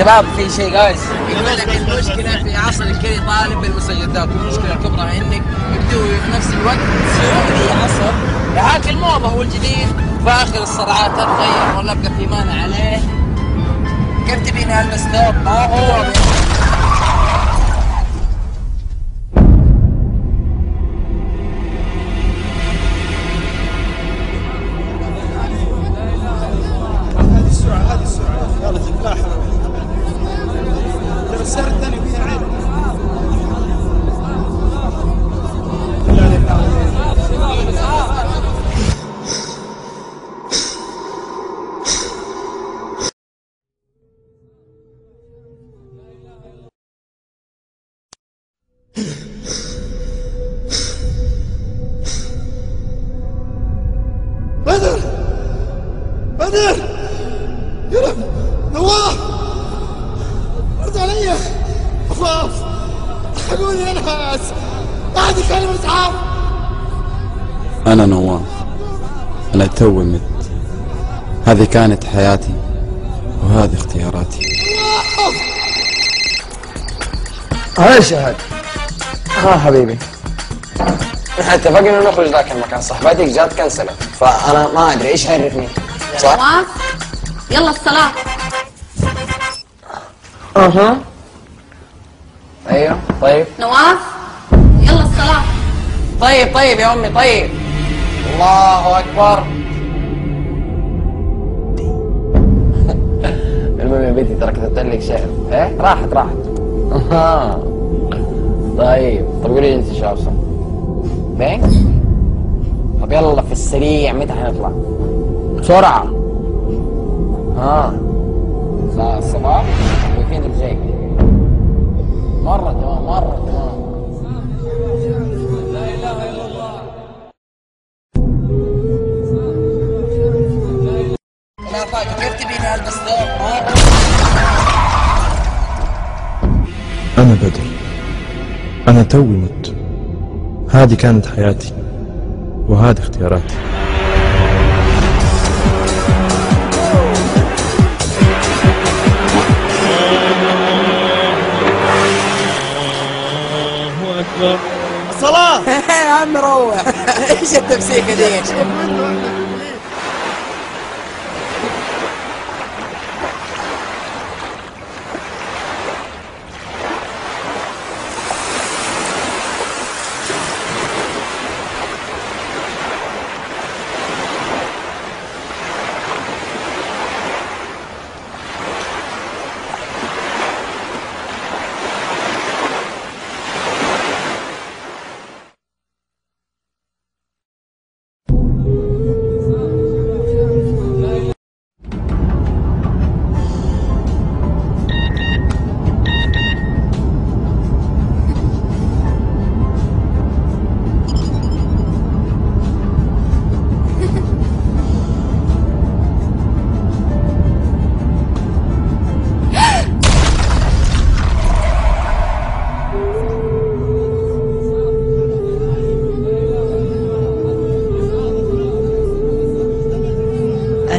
شباب في شيء جايز يقول لك المشكلة في عصر الكري طالب بالمستجدات والمشكلة الكبرى إنك يبدو في نفس الوقت. سعودي عصر هاك الموضه والجديد فآخر الصرعات تتغير ولا ابقى في مانع عليه. كيف تبيني البس ثوب ما هو. يا رب. نواف رد علي. خلاص خلوني يا ناس. بعد كلمة اسعاف أنا نواف أنا توي مت. هذه كانت حياتي. وهذه اختياراتي. هاي شهد. ها حبيبي. إحنا اتفقنا نخرج ذاك المكان صاحبتك جات كنسلت فأنا ما أدري إيش عرفني صح؟ نواف يلا الصلاة أها. أيوه طيب. نواف؟ يلا الصلاة طيب طيب يا أمي طيب. الله أكبر. المهم يا بنتي ترى كتبت لك شعر إيه؟ راحت راحت. أها. طيب طب قولي لي أنت شو ابصر بين طب يلا في السريع متى حنطلع؟ بسرعة. ها. الساعة الصباح ويكند الجاي مرة تمام مرة تمام. كيف تبيني ألبس أنا بدر. أنا توي مت. هذه كانت حياتي وهذه اختياراتي. الصلاة. يا عم روح. إيش التمسيكه دي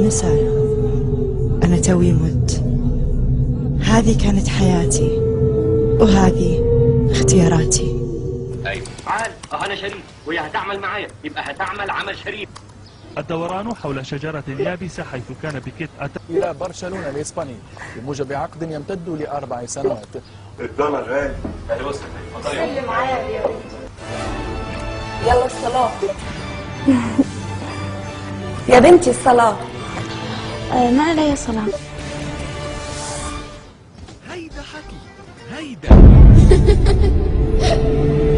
أنا سارة. أنا توي مت. هذه كانت حياتي. وهذه اختياراتي. أيوه تعال آه أنا شريف. وهي هتعمل معايا؟ يبقى هتعمل عمل شريف. الدوران حول شجرة يابسة حيث كان بيكيت أتى إلى برشلونة الإسباني بموجب عقد يمتد لأربع سنوات. الدولار غالي. أهلا وسهلا اتفضلي يلا الصلاة. يا بنتي الصلاة. آه، ما علي صلاة. هيدا حكي هيدا.